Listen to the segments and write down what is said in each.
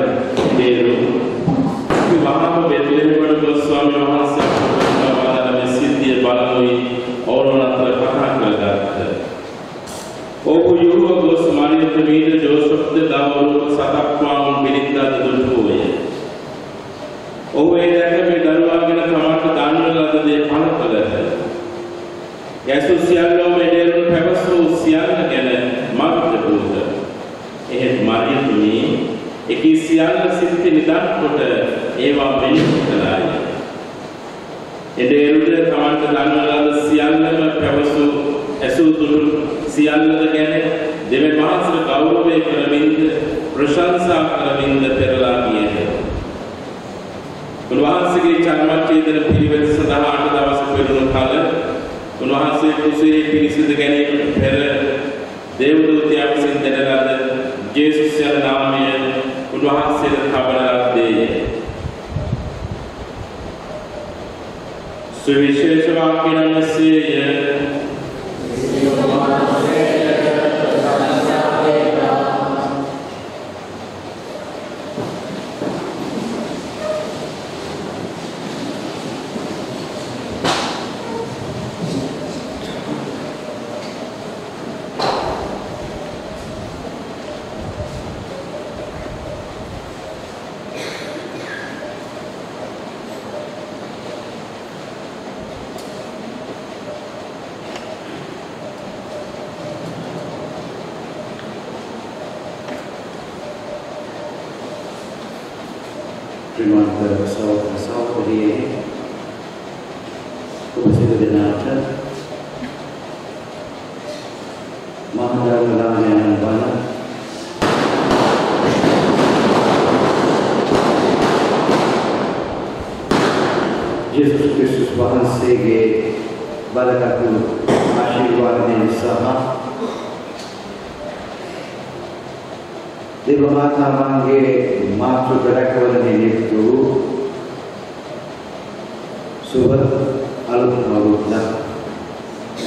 Amen.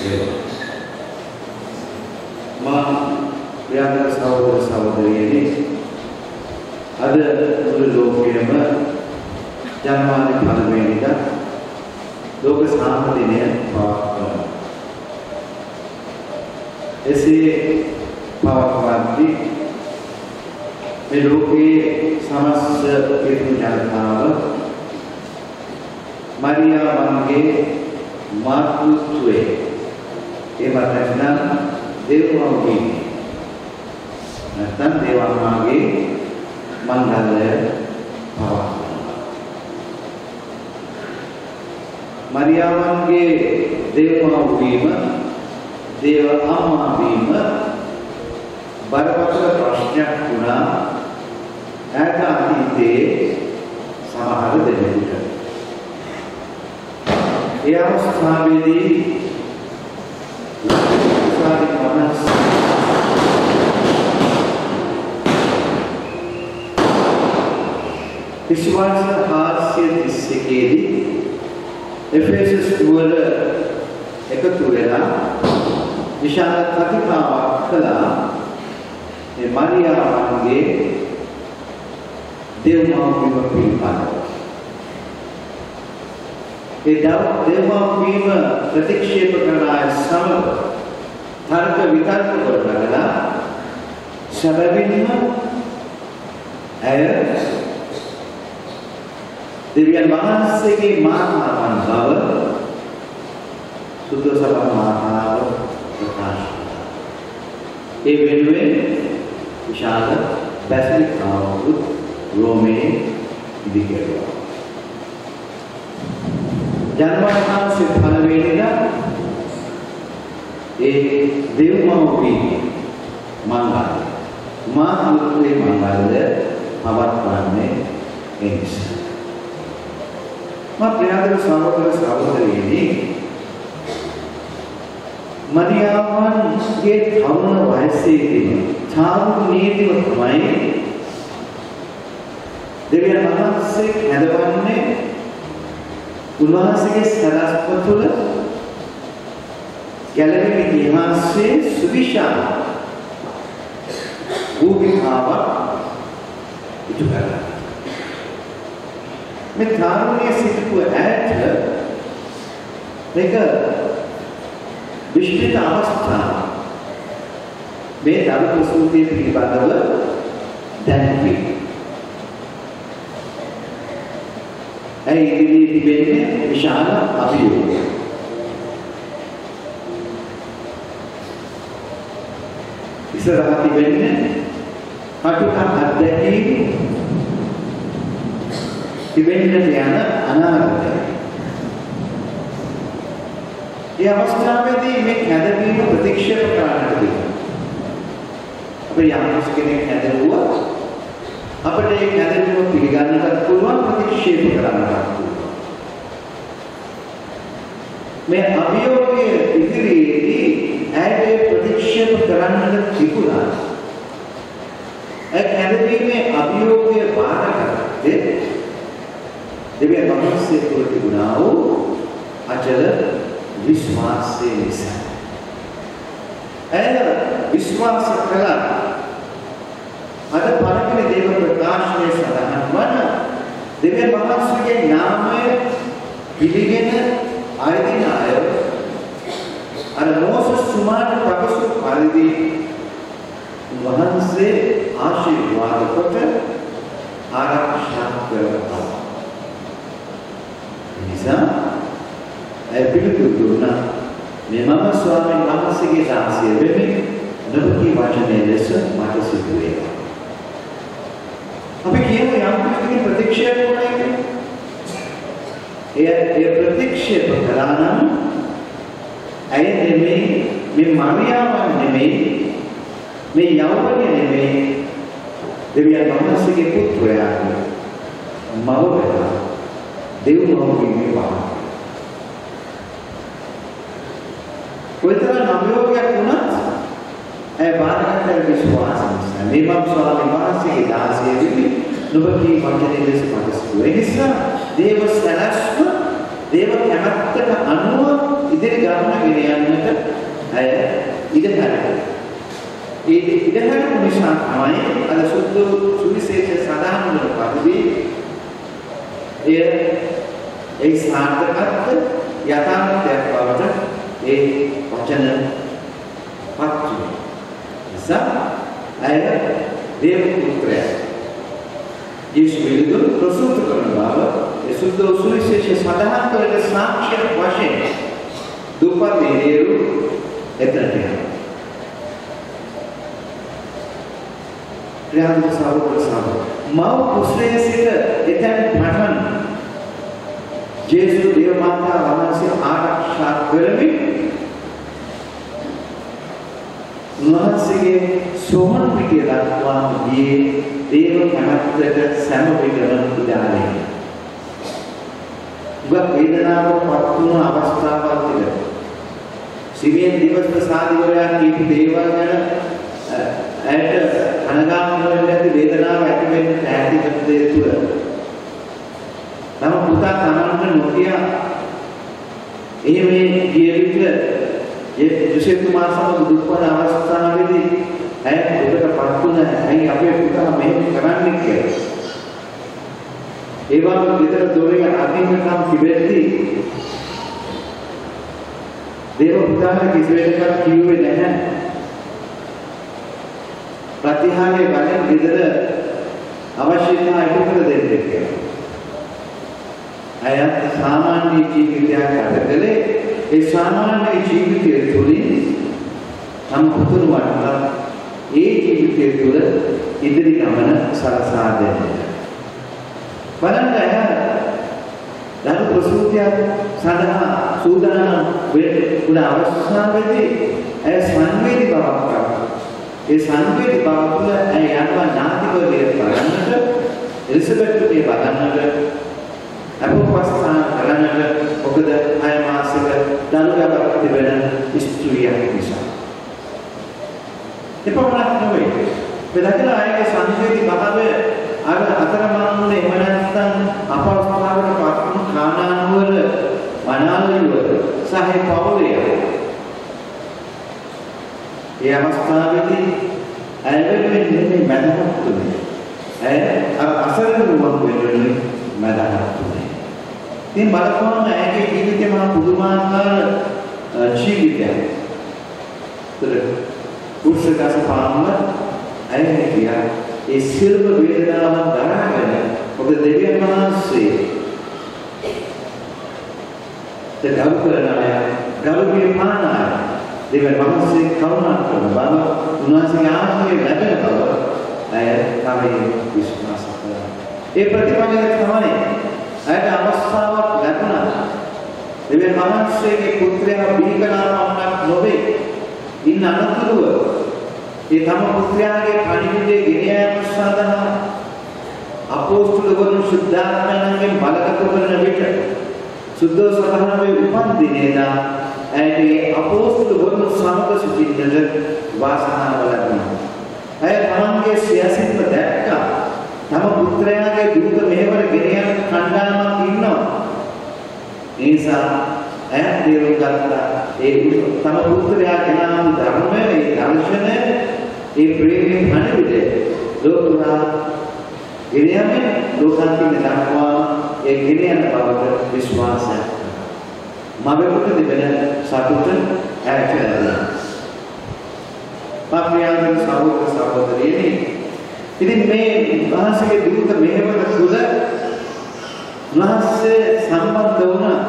සේවය මා ව්‍යාපාර සහෝදර සහෝදරියනි අද මුළු ලෝකයේම ජන්මාන්‍ය පළමුවෙනිදා ලෝක සාම දිනය පවත්වනවා. එසේ පවත්වද්දී මේ ලෝකයේ සමස්ත පිරිමි ජනතාව මරියා මගේ මාතෘත්වයේ එහෙම නැත්නම් දේවමවගේ නැත්නම් දේවම්මාගේ මංගල්‍ය පවත්වනවා. මරියාවන්ගේ දේවමව වීම දේව අම්මා වීම බරපතල ප්‍රශ්නයක් වුණා. ඈත අතීතයේ සමහර දෙනෙකුට. ඒ අවස්ථාවේදී විශ්වාස හාස්‍ය තිස්සකේදී එෆෙසස් නුවර එකතු වෙලා විශාල කතිකාවක් කළා මේ මරියාවන්ගේ දේවමාපියව පිළිපදව. ඒ දේවමාපියව ප්‍රතික්ෂේප කරලා සමග තර්ක විතර්ක කරලා සැබවින්ම ඇය දෙවියන් වහන්සේගේ මාතාවන් බව සුද්ධ සභා මාතාව ප්‍රකාශ කළා. ඒ වෙනුවෙන් විශාල බැසිලිකාවකුත් රෝමයේ ඉදිකරුවා. ජනවාරි මාසයේ පළවෙනිදා ඒ දෙව්මව්පිය මංගල මාතුලේ මංගලද පවත්වන්නේ ඒ නිසා. මා ප්‍රියදර සහෝදර සහෝදරියනි මරියාවන්ගේ තරුණ වයසේදී චාරු නීතිව තමයි දෙවියන් වහන්සේ හැදවන්නේ උන්වහන්සේගේ සරස්ව තුළ ගැලවෙන ඉතිහාසයේ සුවිශාල භූමිකාවක් ඉටු කරලා මේ තාරුණ්‍ය සිටුව ඈත මේක විශ්විත අවස්ථාව මේ දරු ප්‍රසූතිය පිළිබඳව දැන්වි. ඇයි ඉදිරියේ තිබෙන්නේ විශාල අභියෝගයක්. ඉස්සරහ තිබෙන්නේ කටුක අත්දැකීම් තිබෙන්නට යන අනාගතය. ඒ අවස්ථාවේදී මේ හැදවීම ප්‍රතික්ෂේප කරන්නට තියෙනවා. අපේ යම් කෙනෙක් හැදෙවුවා අපිට ඒ හැදෙවීම පිළිගන්නත් පුළුවන් ප්‍රතික්ෂේප කරන්නත් පුළුවන්. මේ අභියෝගයේ ඉදිරියේදී ඇයි ප්‍රතික්ෂේප කරන්නට තිබුණා? ඒ හැදවීමේ අභියෝගය බාරගත්තේ දෙවියන් වහන්සේ තුළ තිබුණා වූ අචල විශ්වාසය නිසා. ඇය විශ්වාස කළා. අද පළවෙනි දේව ප්‍රකාශනයේ සඳහන් වන දෙවියන් වහන්සේගේ නාමය පිළිගෙන අයදින අය අර මෝසස් තුමාට ප්‍රකාශ පරිදි වහන්සේ ආශිර්වාද කොට ආරක්ෂා කරනවා. නිසා ඇය පිළිතුරු දුන්නා මේ මම ස්වාමීන් වහන්සේගේ දාසිය වෙමි නොබකී වචනේ ලෙස මට සිදු වේවා. අපි කියමු යම් කෙනෙක් ප්‍රතික්ෂේප කරනවා කියන්නේ. එය ඒ ප්‍රතික්ෂේප කළා නම් ඇය නෙමෙයි මේ මරියාවන් නෙමෙයි මේ යෞවනය නෙමෙයි දෙවියන් වහන්සේගේ පුත්‍රයාගේ මව වෙලා දෙව්මව්පියන්ගේ පාන. කොයිතරම් අභියෝගයක් වුණත් ඒ බාරගත් විශ්වාස නිසා මේ මම ස්වාමීන් වහන්සේගේ දාසිය වෙමි නොබකී වචනේ ලෙස පරිසු. ඒ නිසා දේව සැලැස්ම දේව කැමැත්තට අනුව ඉදිරි ගමන ගෙන යන්නට ඇය ඉඩ හැරෙනවා. ඒ ඉඩ හැරෙන නිසා තමයි අද සුද්ධ සුවිශේෂ සදාහන් වල පරිදි එය ඒ සාර්ථකත්ව යථාර්ථයක් බවට ඒ වචන පත්තු නිසා අය දේව පුත්‍රය යේසු පිළිතුරු ප්‍රසූත කරන බව ඒ සුද්ධ සුවිශේෂ සදාහන් වලට සාක්ෂියක් වශයෙන් දුප්පත් වීරයරු එතනට යනවා. ප්‍රියන්ත සහෝදර සහෝදර මව කුසලයේ සිට එතෙන් පටන් ජේසු දේව මාතා වහන්සේ ආරක්ෂා කරමින් උන්වහන්සේගේ සෝමන් පිටිය දක්වාම ගියේ දේව කැමැත්තට සෑම විටම උදාරේ. උගත් වේදනාවක් පත් වුණු අවස්ථාවක් තිබෙනවා. සිවියන් දිවස් ප්‍රසාදිවරයා කීප දේවල් ගැන ඇයට අනගාමී වෙන්න ඇති වේදනාව ඇති වෙන්න ඇති දේ තුල. නම පුතා තමන්ට නොකිය එහෙම ගිය විට ඒ යුසෙතුමා සමග දුක්වන අවස්ථාවේදී ඇය දුකටපත් වුණ ඇයි අපේ පුතා මෙහෙම කරන්නේ කියලා. ඒ වගේ විතර දොරේ අදින්නකම් තිබෙද්දී දේව පුතාට කිසි වෙලකක් කිව්වේ නැහැ. ප්‍රතිහාරයේ බලෙන් විතර අවශ්‍යතා ඉටු කර දෙන්න කියලා. අයත් සාමාන්‍ය ජීවිතයක් ගත කළේ ඒ සාමාන්‍ය ජීවිතය තුළින් තම පුතුරු වටා ඒ ජීවිතය තුළ ඉදිරි ගමන සලසා දෙන්නට. බලන්න අය දරු ප්‍රසූතියක් සඳහා සූදානම් වෙන අවස්ථාවේදී ඇය සංවේදී බවක් කරනවා. ඒ සංවේදී බව තුළ ඇය යනවා ඥාතිවරිය බලන්නට එලිසබෙත්ගේ බලන්නට අපෝපස්ථාන කරන්නට මොකද අය මාසික දරුවවක් තිබෙන ස්ත්‍රියක් නිසා. එපමණක් නෙවෙයි. බෙදකලා අයගේ සංවේදී භාවය අර අතරමංගුනේ එහෙම නැත්නම් අපවස්ථාවකට පත්වන කානානුවර වනාලියවල සහ පවුලේ ඒ අවස්ථාවේදී ඇය වෙන්නේ මැදහත් තුනේ. ඇය අර අසරණ වුවන් වෙන්නේ මැදහත් තුනේ. ඉතින් බලපුවම ඇයගේ ජීවිතේ මහා පුදුමාකාර ජීවිතයක්. ඒතර කුෂ්ඨකස පාන්න ඇය කියා ඒ සියලුම වේදනාවන් දරාගෙන ඔබ දෙවියන් වහන්සේ ගරු කරන අය ගරුගේ පාන අය දෙවියන් වහන්සේ කරුණා කරන බව උන්වහන්සේ ආශ්‍රය ලැබෙන බව අය තමයි විශ්වාස කරනවා ඒ ප්‍රතිඵලය තමයි අයට අවස්ථාවක් ලැබුණා දෙවියන් වහන්සේගේ පුත්‍රයා බීකනාවක් නොවේ ඉන්න අනතුරුව ඒ තම පුත්‍රයාගේ පණිවිඩය ගෙන යාම සඳහා අපෝස්තලවරුන් සුද්ධාත්මයන්ගෙන් බලගත කරන විට සුද්ධ සභාවේ උපන් දිනේදා ඇයට අපෝස්තලවරුන් සමග සිටින්නට වාසනාව ලැබුණා. ඇය තමන්ගේ සියසින්ම දැක්කා. තම පුත්‍රයාගේ දූත මෙහෙවර ගෙන යන කණ්ඩායමක් ඉන්නවා. ඒ නිසා ඇය තේරුම් ගත්තා ඒ තම පුත්‍රයා ගෙනාවු ධර්මය ඒ දර්ශනය ඒ ප්‍රේමයේ පණිවිඩය ලෝකුරා ගෙනයන්නේ ලෝකාන්තික දක්වා ඒ ගෙන යන බවට විශ්වාසය මවෙකුට තිබෙන සතුට ඇතිවෙනවා පාපියාගේ සහෝදර සහෝදරියනි ඉතින් මේ වහන්සේගේ දූත මෙහෙවන තුල වහන්සේ සම්බන්ධ වුණා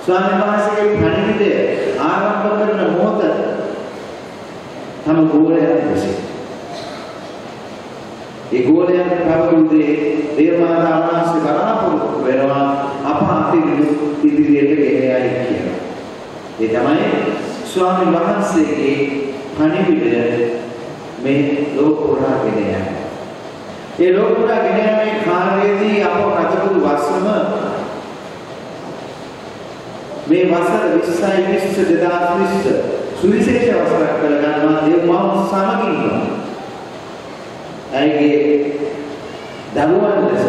ස්වාමීන් වහන්සේගේ පණිවිඩය ආරම්භ කරන මොහොත තම ගෝලයන් විසින්. ඒ ගෝලයන් පැවතුනේ දේවමාතා වහන්සේ බලාපොරොත්තු වෙනවා අප අතිරිලු ඉදිරියට ගෙනයයි කියලා. ඒ තමයි ස්වාමීන් වහන්සේගේ පණිවිඩය මේ ලෝක පුරා ගෙන යන්නේ. ඒ ලෝක පුරා ගෙන යාමේ කාර්යයේදී අප කටයුතු වස්සම මේ වසර 20යි 20 2020 සුවිශේෂ වසරක් කරගන්නවා දේව මව සමගින් ඇයිගේ දරුවන් ලෙස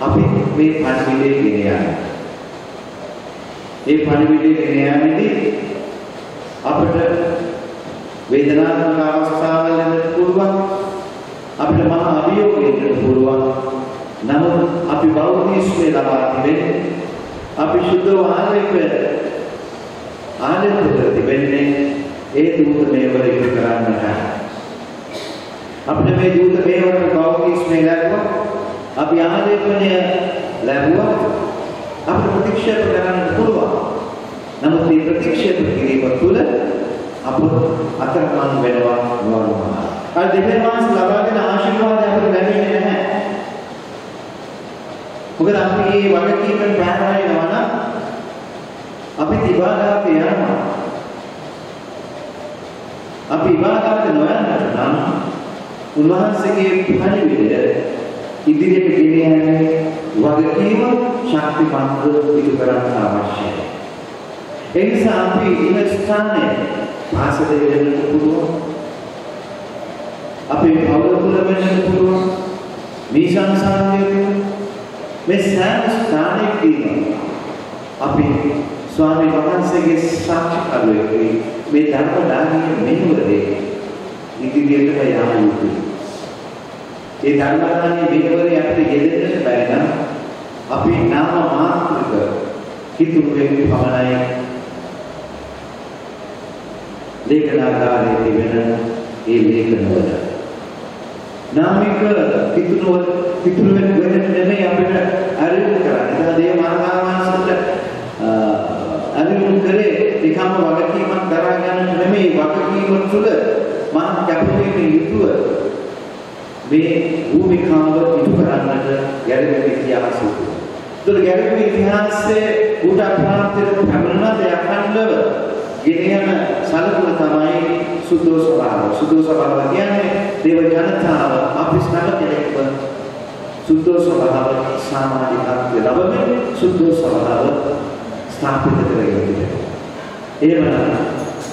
අපි මේ පණිවිඩය ගෙන යනවා. මේ පණිවිඩය ගෙන යාමේදී අපට වේදනාත්මක අවස්ථාවල් එන්නත් පුළුවන්. අපිට මහා අභියෝගයකට පුළුවන්. නමුත් අපි බෞද්ධිස්මේ ලබා තිබෙන්නේ අපි සුද්ධ ආලේප ආලේප කර තිබෙන්නේ ඒ දූත මේවර ඉටු කරන්නට. අපිට මේ දූත මේවර බෞද්ධිස්මේ ලැබුවා. අපි ආලේපනය ලැබුවා. අපිට ප්‍රතික්ෂේප කරන්න පුළුවන්. නමුත් මේ ප්‍රතික්ෂේප අප අතරමං වෙනවා නොවනවා. අර දෙවියන් වහන්සේ ලබාගෙන ආශිර්වාදය අපිට ලැබෙන්නේ නැහැ. මොකද අපි මේ වගකීමෙන් බැහැර වෙනවා නම් අපි ඉබාදාත යනවා. අපි ඉබාදාත නොයන්නට නම් උන්වහන්සේගේ පණිවිඩය ඉදිරියට ගෙන යන්නේ වගකීම ශක්තිමත්ව ඉටු කරන්න අවශ්‍යයි. ඒ නිසා අපි ඉන්න ස්ථානයේ පාසල වෙන්න පුළුවන්. අපේ පවුල තුළ වෙන්න පුළුවන්. මේ සංසාරයේ මේ සෑම ස්ථානයකදීම අපි ස්වාමීන් වහන්සේගේ සාක්ෂිකරුවෙක් මේ ධර්ම දානීය මෙහෙවරේ ඉදිරියටම යාම යුතුයි. ඒ ධර්ම දානීය මෙහෙවරේ අපිට යෙදෙන්නට බැරි නම් අපි නාම මාත්‍රික හිතුවේ පමණයි. ලේඛනාකාරයේ තිබෙන ඒ ලේඛනවල. නාමික පිටුනවල පිටුනවල වෙන නෙමෙයි අපිට අරිමු කරන්නේ. ඒ දේ මානවයන්සට අරිමු කරේ නිකම්ම වගකීමක් දරා ගන්න නෙමෙයි. වගකීම තුළ මම කැපවීමේ යුතුව මේ භූමිකාව ඉටු කරන්නට ගැළපෙන ඉතිහාසය. ඒතර ගැළපෙන ඉතිහාසයේ උට ප්‍රාප්තියට පැමිණෙන දෙයක් අන්දව ගෙනියන සලකුණ තමයි සුද්ධෝ ස්වභාව. සුද්ධෝ ස්වභාව කියන්නේ දේව ජනතාව අපි සම කෙනෙක්ව සුද්ධෝ ස්වභාව සමාජිකත්වයේ ලබමින් සුද්ධෝ ස්වභාව ස්ථාපිත කරගන්න. එහෙමනම්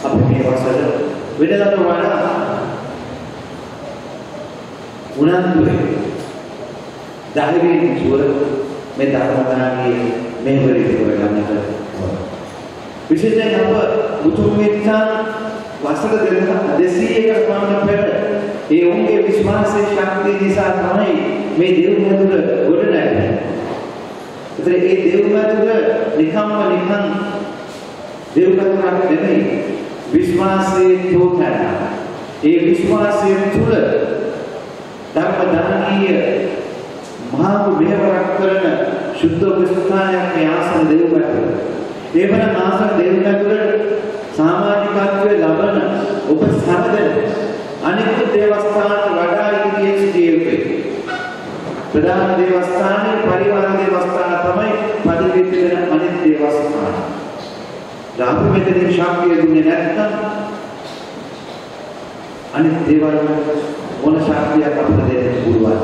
අපි මේ වසර වෙනදාට වඩා උනන්දුවේ ධෛර්යයෙන් ජීවර මේ ධර්මදානයේ මෙහෙවරි කරගන්නට ඕන. විශේෂයෙන් අප උතුම් මිත්‍යා වසර දෙක 200කට පමණ පෙර ඒ උන්ගේ විශ්වාසයේ ශක්තිය නිසා තමයි මේ දෙව් මැදුර ගොඩ නැගෙන්නේ. ඒතර ඒ දෙව් මැදුර නිකම්ම නිකම් දෙව් මැදුරක් නෙමෙයි විශ්වාසයේ තෝතන. ඒ විශ්වාසයේ තුල ධර්ම දානීය මහා මෙහෙවරක් කරන සුද්ධ විස්ථානයක් මේ ආසන දෙව් මැදුර. ඒවන ආසන දෙව් මැදුර සමාජිකත්වයේ ලබන ඔබ සමදෙන අනිකුත් දේවස්ථාන වඩා ඉදිරියේ සිටිය යුතුයි. ප්‍රධාන දේවස්ථානයේ පරිවාර දේවස්ථාන තමයි පදිවිත වෙන අනිත් දේවස්ථාන. ධාතු මෙතනින් ශක්තිය දුන්නේ නැත්නම් අනිත් දේවල් මොන ශක්තියක් අපිට දෙන්න පුළුවන්.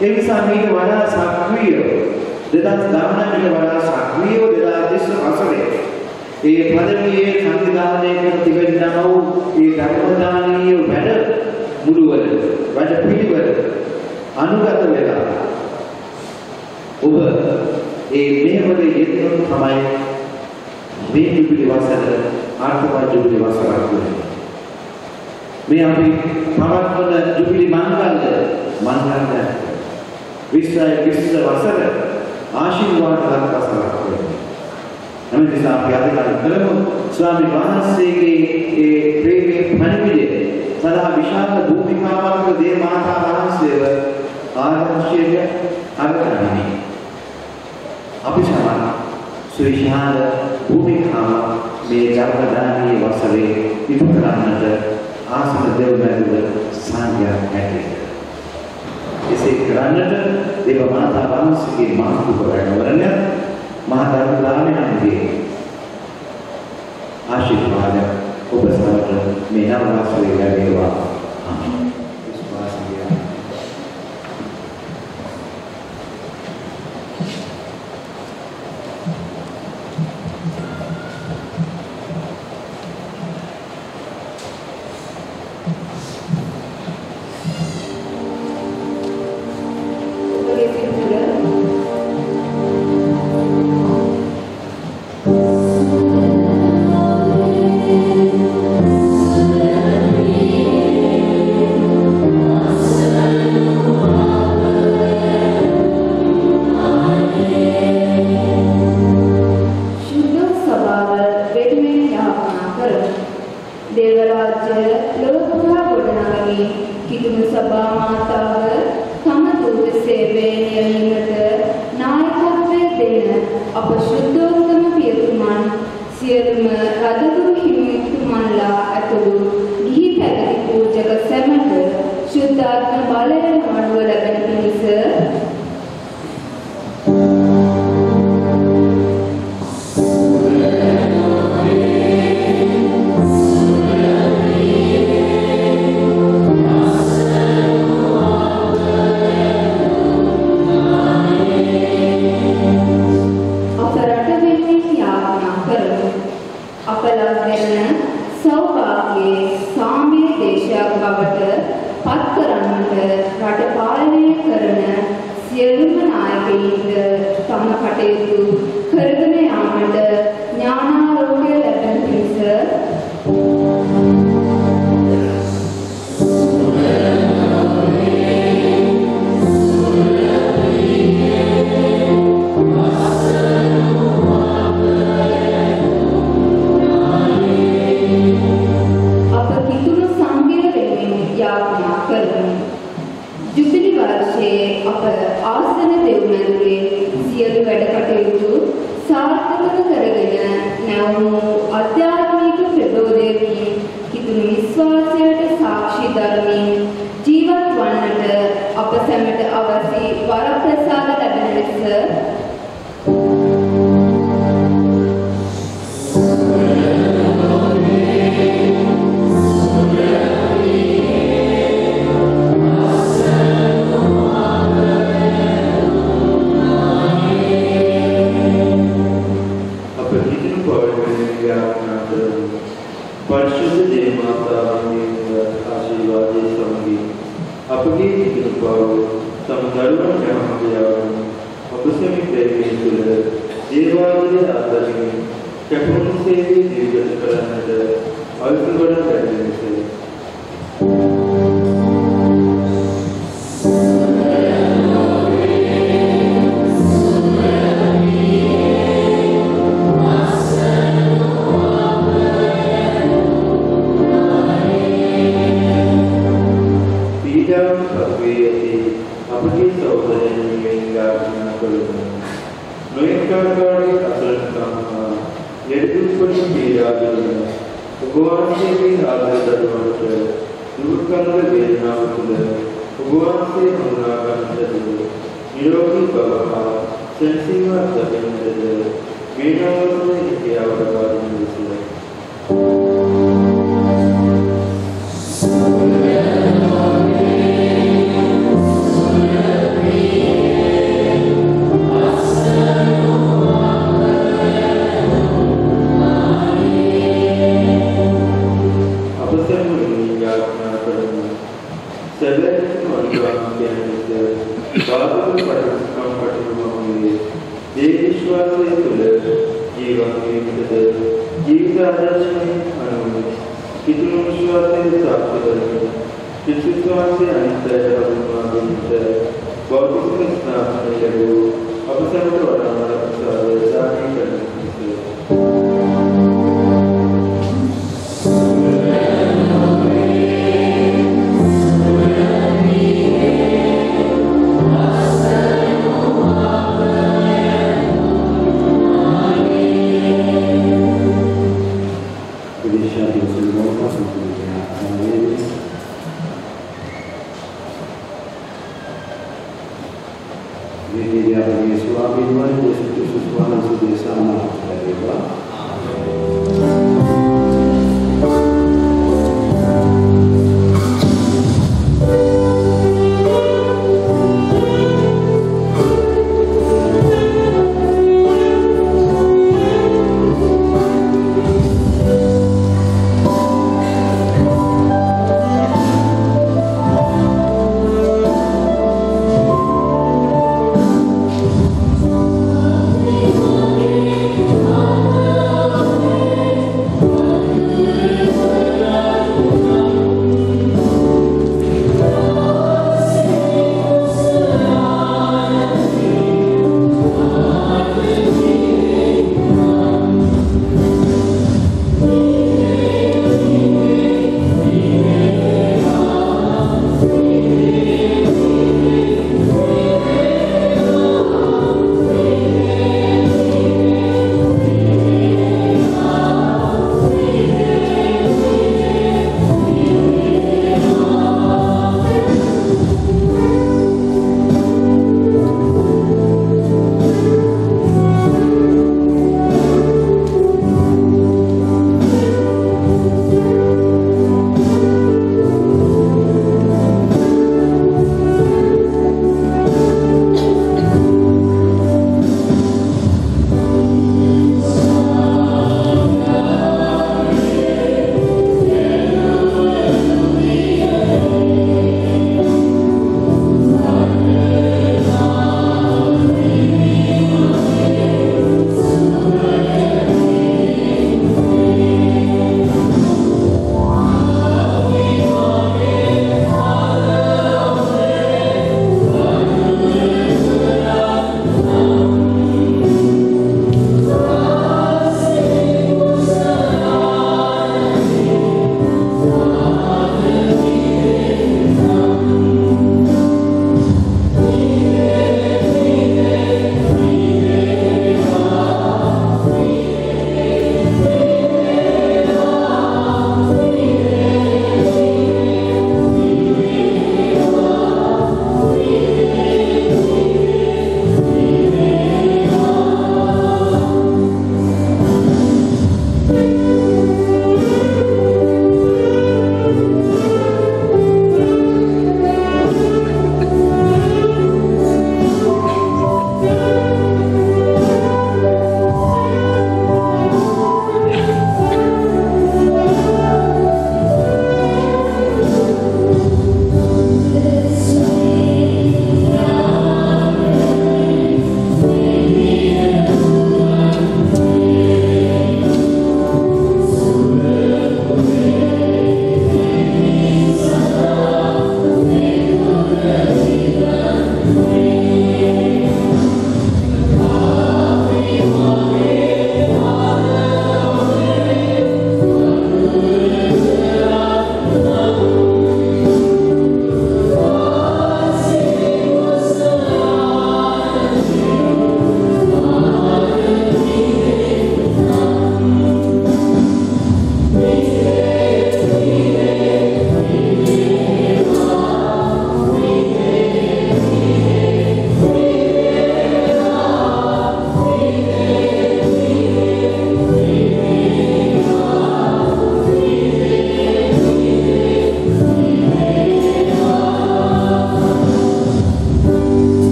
ඒ නිසා මේක වඩා සක්‍රියව 2019 වඩා සක්‍රියව 2020 වසරේ ඒ පදවියේ සංවිධානය කර තිබෙනා වූ ඒ ධර්මදානීය වැඩ මුළුවල වැඩ පිළිවෙල අනුගත වෙලා ඔබ ඒ මෙහෙවරේ යෙදුණු තමයි මේ ජුබිලි වසර ආර්ථික ජුබිලි වසරක් වෙන්නේ. මේ අපි පවත්වන ජුබිලි මංගල්‍ය මංගල්‍ය විශ්වය විශ්ව වසර ආශිර්වාදවත් වසරක් වෙන්නේ. එම නිසා අපි අද කල කරමු ස්වාමි වහන්සේගේ ඒ ප්‍රේමයේ පණිවිඩය සදා විශාල භූමිකාවක් දේ මහතා වහන්සේව ආරක්ෂණය අරගන්නේ. අපි සමාන සුවිශාල භූමිකාව මේ ධර්මදානීය වසරේ ඉටු කරන්නට ආසන දෙව් මැදුර සංඝයා හැටියට. එසේ කරන්නට දේව මාතා වහන්සේගේ මාතෘ කරවරණ මහා ධර්මදානයන්ගේ ආශිර්වාද ඔබ සමග මේ නව වසරේ ලැබේවා. ආමේන්. दो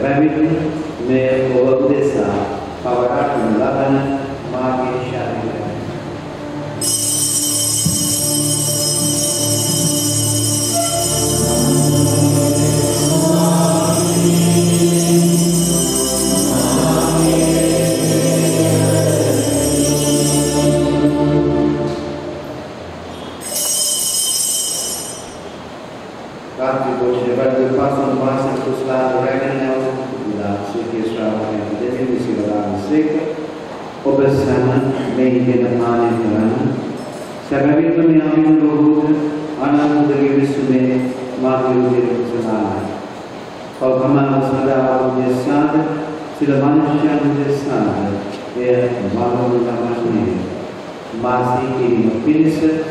සැබවින්ම මේ ඔබ උදෙසා පවරාගෙන ලබන මාගේ කිරීම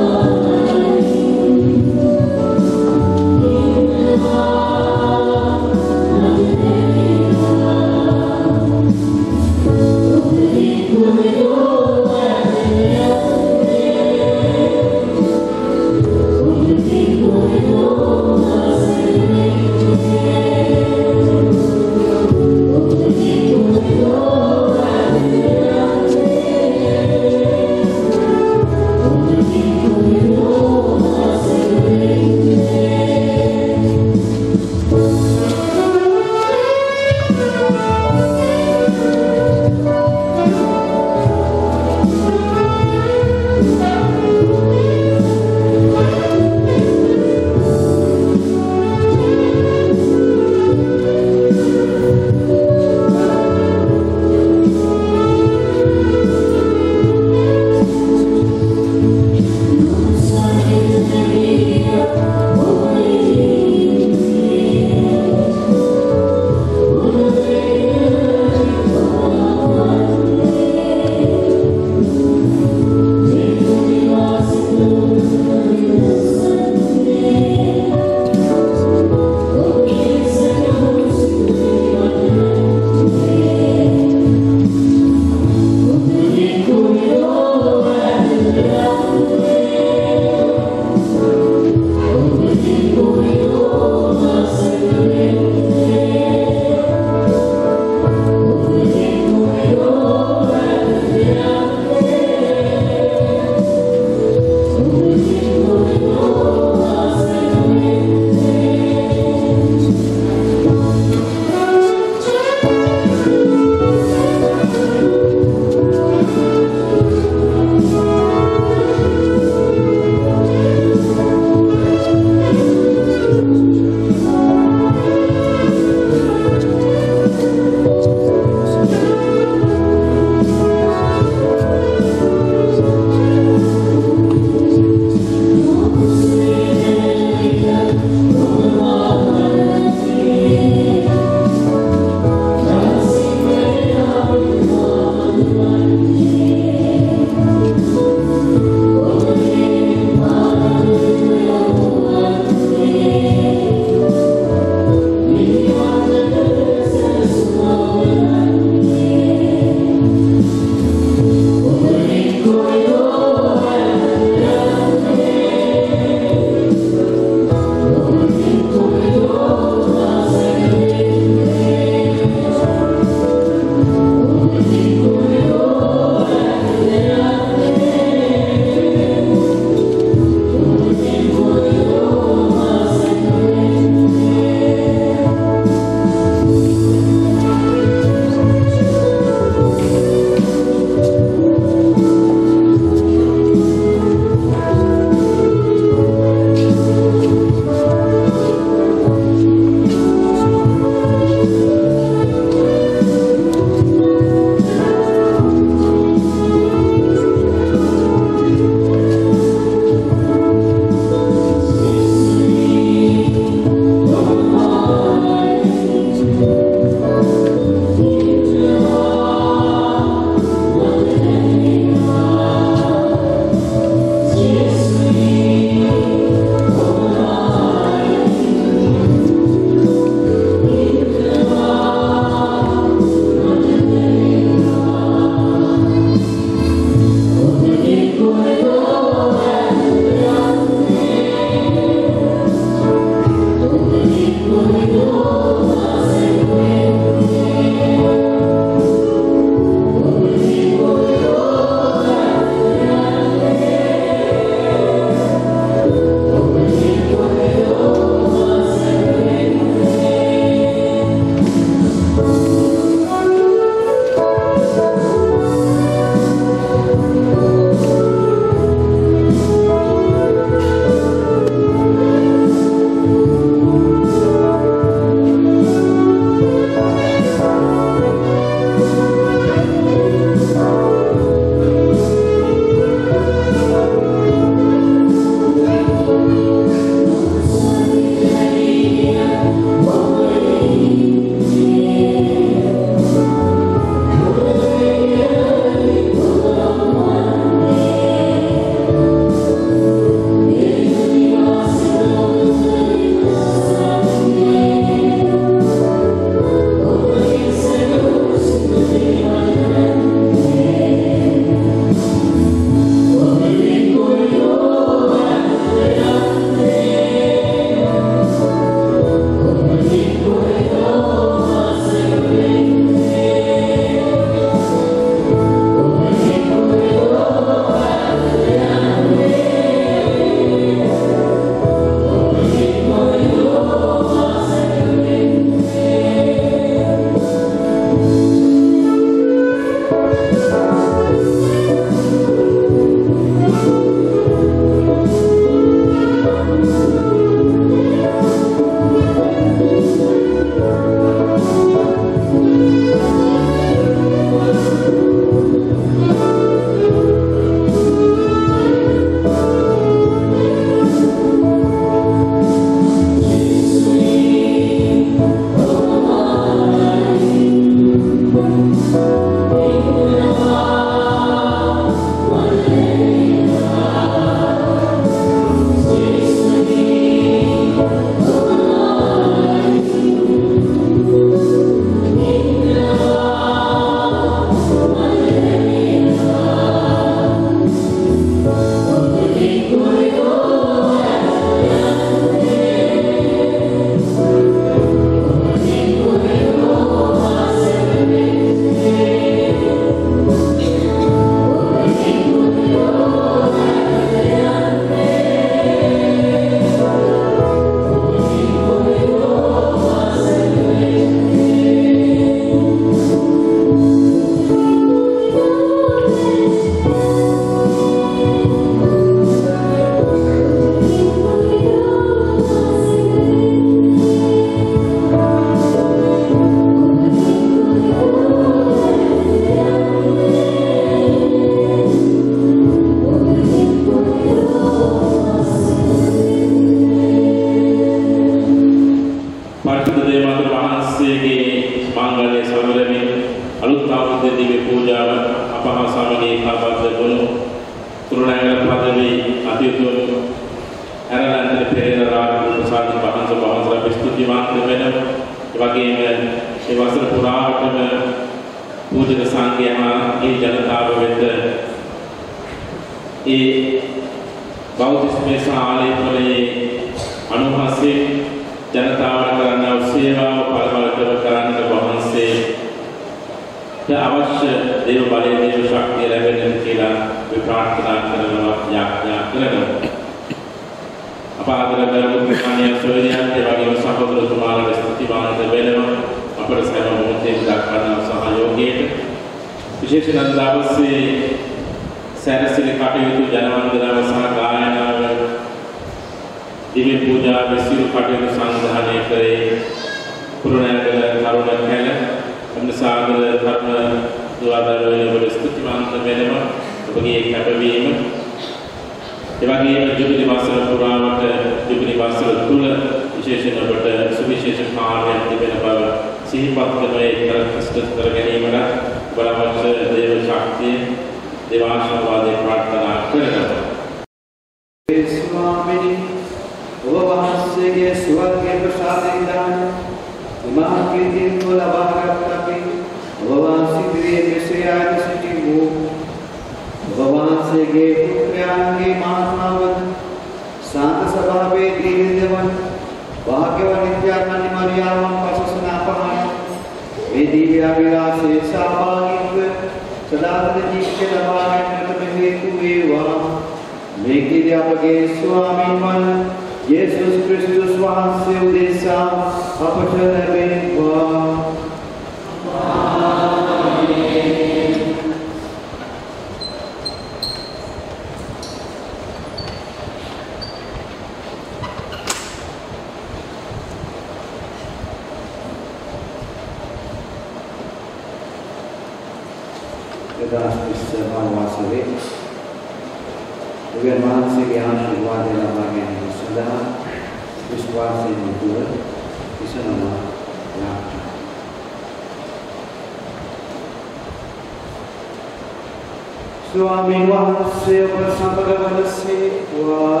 ස්වාමීන් වහන්සේ ඔබ සමග වනසේවා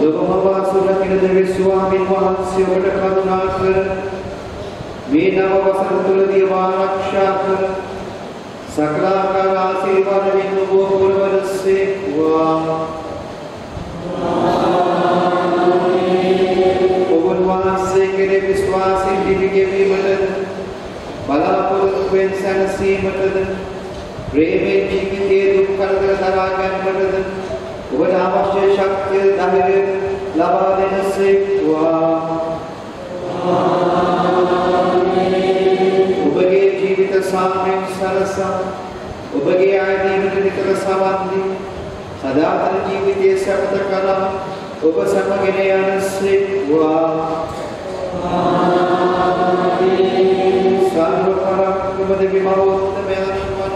දුකමවාසුර කිරදේ ස්වාමීන් වහන්සේ ඔබට කරුණා කර මේ නව වසර තුලදී ආරක්ෂා කර සකලාකාර ආශිර්වාදයෙන් ඔබ පුරවනසේවා සැනසීමටද ප්‍රේමයේ ජීවිතයේ දුක් කරදර දරා ගැනීමටද ඔබට අවශ්‍ය ශක්තිය ධෛර්යය ලබා දෙනසේක්වා. ඔබගේ ජීවිත සාමයෙන් සරසා ඔබගේ ආයතනයට නිතර සවන් දී සදාතන ජීවිතයේ සැපත කරා ඔබ සමගෙන යනසේක්වා. ආමේන් උපදෙවි මහෝත්තමයන් වන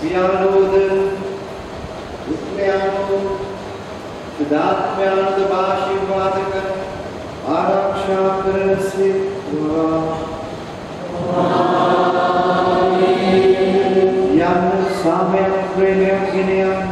වියානෝද උත්මයානෝ සදාත්මයානෝද භාෂිවාද කර ආරක්ෂා කරන සිතුවා යම් සාමයක් ප්‍රේමයක් ගෙන යම්